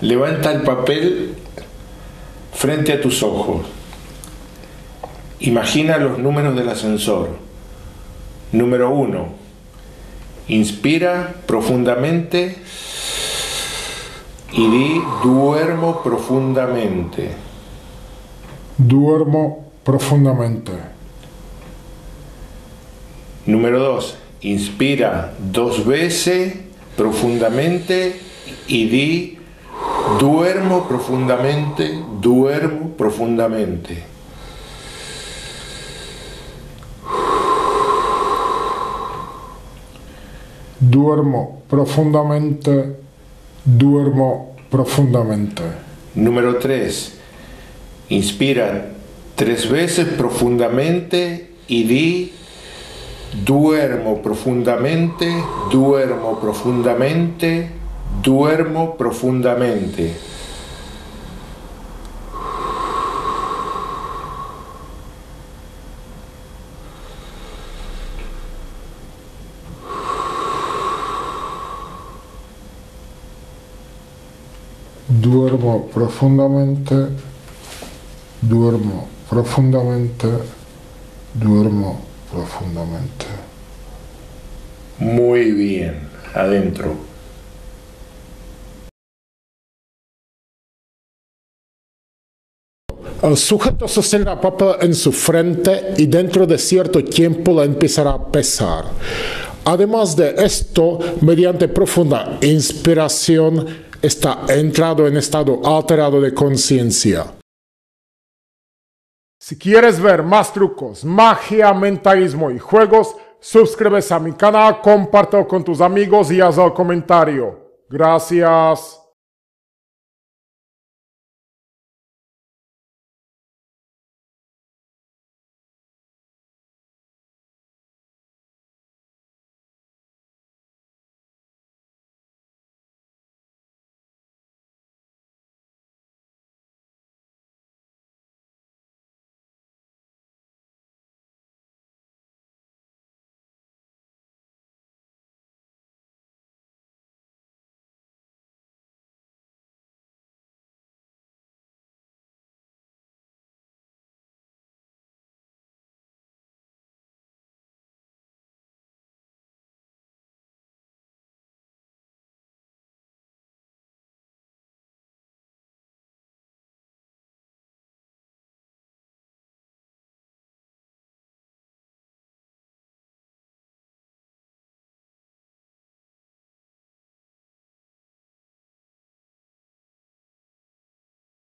Levanta el papel frente a tus ojos. Imagina los números del ascensor. Número 1. Inspira profundamente y di duermo profundamente. Duermo profundamente. Número 2. Inspira dos veces profundamente y di duermo profundamente, duermo profundamente. Duermo profundamente, duermo profundamente. Número 3. Inspira tres veces profundamente y di duermo profundamente, duermo profundamente, duermo profundamente. Duermo profundamente, duermo profundamente, duermo profundamente. Muy bien, adentro. El sujeto sostendrá papel en su frente y dentro de cierto tiempo la empezará a pesar. Además de esto, mediante profunda inspiración, está entrado en estado alterado de conciencia. Si quieres ver más trucos, magia, mentalismo y juegos, suscríbete a mi canal, comparte con tus amigos y haz el comentario. Gracias.